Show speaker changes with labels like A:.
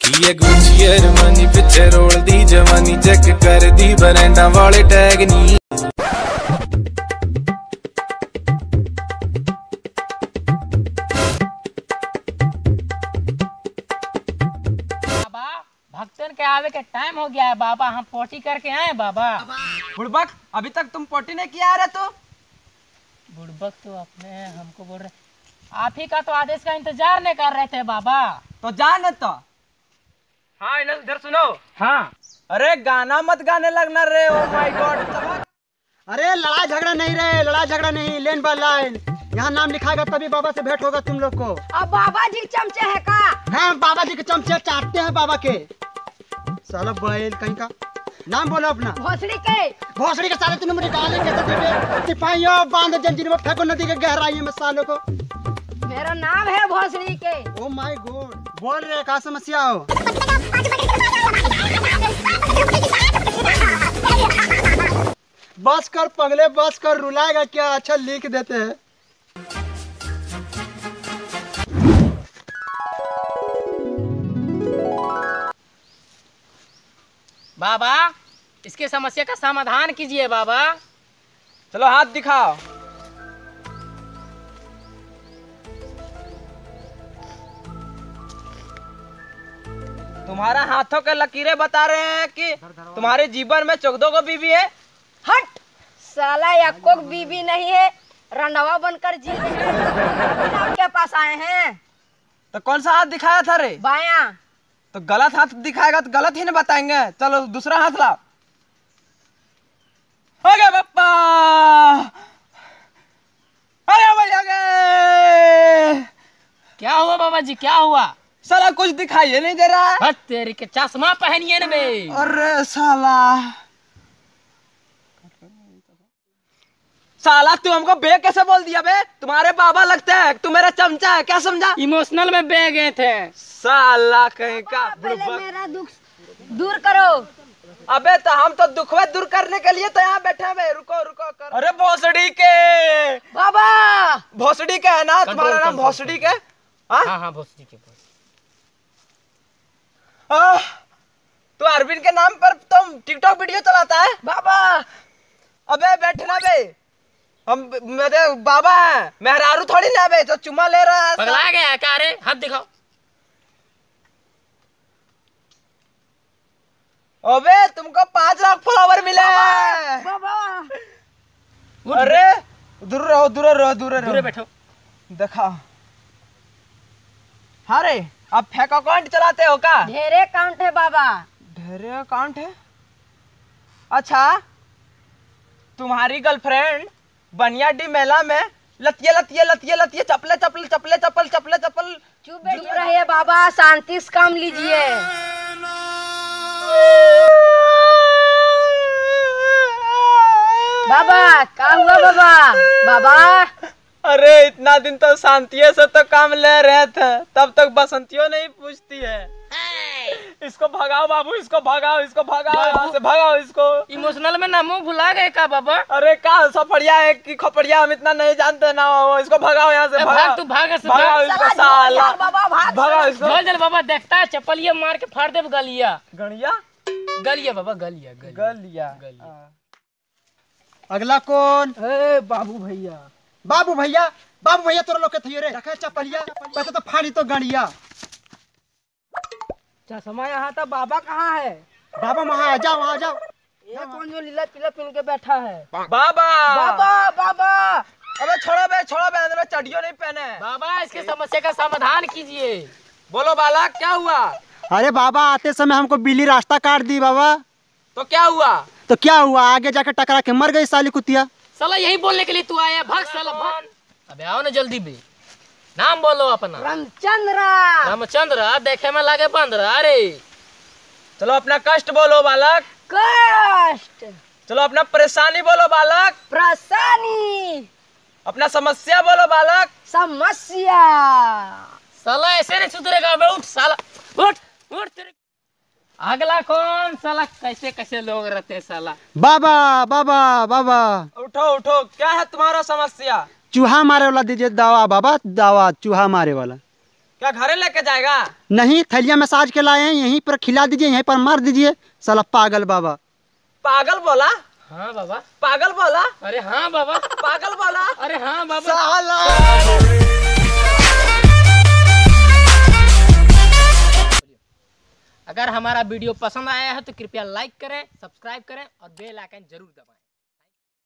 A: ਕੀ ਹੈ ਗੁੱਚੀ ਅਰਮਾਨੀ ਪਿੱਛੇ ਰੋਲਦੀ ਜਵਾਨੀ ਚੈੱਕ ਕਰਦੀ ਬਰੈਂਡਾਂ ਵਾਲੇ ਟੈਗ ਨਹੀਂ
B: बाबा भक्तन के आवे के टाइम हो गया है बाबा हम पोटी करके आए बाबा
C: बुड़बक अभी तक तुम पोटी नहीं किया रहे तो
B: बुड़बक तो अपने हमको बोल रहे आप ही का तो आदेश का इंतज़ार नहीं कर रहे थे बाबा।
C: तो जान तो।
B: हाँ इधर सुनो। हाँ।
C: अरे गाना मत गाने लगना रे ओ माय गॉड
D: अरे लड़ाई झगड़ा नहीं रहे लड़ाई झगड़ा नहीं लेन बाय लाइन यहाँ नाम लिखाएगा तभी बाबा से भेंट होगा तुम लोग को।
E: अब बाबा जी चमचे है का?
D: हाँ बाबा जी के चमचे चाटते हैं बाबा के। साला बैल कहीं का? नाम बोलो अपना।
E: भोसड़ी के।
D: भोसड़ी के साले तुमने निकालेंगे तो तुम्हें सिपाहियों बाँध जंजीर में फेंको नदी के गहराई में सालों को।
E: मेरा नाम है भोसड़ी के।
D: ओ माय गॉड बोल रहे का समस्या हो? बस कर पगले बस कर रुलाएगा क्या? अच्छा लिख देते हैं।
B: बाबा इसके समस्या का समाधान कीजिए बाबा।
C: चलो हाथ दिखाओ। तुम्हारा हाथों के लकीरें बता रहे हैं कि तुम्हारे जीवन में चौदह को बीवी है?
E: हट! साला यक्को बीबी नहीं है रंडवा बनकर जी रहे हैं। आपके पास आए हैं।
C: तो कौन सा हाथ दिखाया था रे?
E: बाया।
C: तो गलत हाथ दिखाएगा तो गलत ही ना बताएँगे। चलो दूसरा हाथ लाओ। हो गया पप्पा अरे भैया गए।
B: क्या हुआ बाबा जी क्या हुआ?
C: साला कुछ दिखाई नहीं दे रहा है।
B: हट तेरी के चश्मा पहनिए ना बे।
C: अरे साला। साला तू हमको बे कैसे बोल दिया बे? तुम्हारे बाबा लगते हैं तू मेरा चमचा है क्या समझा?
B: इमोशनल में बह गए थे।
C: साला कहीं का
E: पहले मेरा दुख दूर करो।
C: अबे तो हम तो दुखवे दूर करने के लिए तो यहाँ बैठे हैं रुको रुको कर। अरे भोसड़ी के।
E: बाबा!
C: भोसड़ी के है ना? तुम्हारा नाम भोसड़ी के? हाँ?
B: हाँ हाँ भोसड़ी के पास
C: आह, तू अरविंद के नाम पर तुम टिकटॉक वीडियो चलाता है?
E: बाबा
C: अबे बैठना बे। हम मेरे बाबा हैं मेहरारू थोड़ी ना बे जो चुम्मा ले रहा है।
B: पगला गया है क्या रे? हाथ दिखाओ।
C: अबे तुमको पाँच लाख फॉलोवर मिले।
E: बाबा
C: अरे दूर रहो दूर रहो दूर
B: दूरे
C: रहो
B: बैठो।
C: देखा। हाँ रे। आप फेक अकाउंट चलाते हो का
E: ढेरे काउंट है बाबा।
C: ढेरे अकाउंट है? अच्छा तुम्हारी गर्लफ्रेंड बनियाडी मेला में लतिये लतिये लतिये लतिये चपले चपले चपले चपल चपले चपल
E: चुप चुप रहिए बाबा शांति से काम लीजिए। बाबा क्या हुआ बाबा? बाबा
C: अरे इतना दिन तो शांतिये से तो काम ले रहे थे तब तक बसंतियों नहीं पूछती है। इसको भगाओ बाबू इसको भगाओ इसको भगाओ यहाँ से भगाओ इसको।
B: इमोशनल में ना मुँह भुला गए का बाबा?
C: अरे का सफड़िया है कि खपड़िया हम इतना नहीं जानते ना वो इसको भगाओ यहाँ से
B: भाग तू भाग
C: भगाओ
B: भाग।
C: इसको
E: साला।
C: भगाओ इसको।
B: चल चल बाबा देखता है चप्पलिया मार के फाड़ दे गलिया।
C: गणिया
B: गलिया बाबा गलिया गलिया।
C: गलिया।
B: गलिया।
D: अगला कौन?
B: ए बाबू भैया।
D: बाबू भैया बाबू भैया तोरा लोग के थी रे। रखे चपलिया पैसा तो फाड़ी तो गड़िया।
B: चश्मा यहाँ था बाबा कहाँ है?
D: बाबा वहाँ आ जाओ वहाँ आ जाओ।
B: ये कौन जो लीला पीला पहन के बैठा है?
C: बाबा।
B: बाबा! बाबा
C: अबे छोड़ो बे छोड़ो बे अंदर चढ़ियो नहीं पहने।
B: बाबा इसके समस्या का समाधान कीजिए।
C: बोलो बालक क्या हुआ?
D: अरे बाबा आते समय हमको बिल्ली रास्ता काट दी बाबा।
C: तो क्या हुआ?
D: तो क्या हुआ? आगे जाके टकरा के मर गई साली कुतिया।
B: साला यही बोलने के लिए तू आया भाग साला भाग। अबे आओ ना जल्दी बे नाम बोलो अपना।
E: रामचंद्र।
B: रामचंद्र देखे में लागे पंद्रह अरे।
C: चलो अपना कष्ट बोलो बालक।
E: कष्ट।
C: चलो अपना परेशानी बोलो बालक।
E: परेशानी।
C: अपना समस्या बोलो बालक।
E: समस्या।
B: साला ऐसे नहीं सुधरेगा। बे उठ साला। उठ उठ तेरे। अगला कौन साला? कैसे कैसे लोग रहते हैं साला?
D: बाबा बाबा बाबा।
C: उठो उठो क्या है तुम्हारा समस्या?
D: चूहा मारे वाला दीजिए दवा बाबा दवा चूहा मारे वाला
C: क्या घरे लेके जाएगा?
D: नहीं थैलिया में साज के लाए हैं यहीं पर खिला दीजिए यहीं पर मार दीजिए। साला पागल बाबा।
C: पागल बोला?
B: हाँ बाबा।
C: पागल बोला?
B: अरे हाँ बाबा।
C: पागल बोला?
B: अरे हाँ बाबा।
C: साला!
B: अगर हमारा वीडियो पसंद आया है तो कृपया लाइक करें सब्सक्राइब करें और बेल आइकन ज़रूर दबाएँ।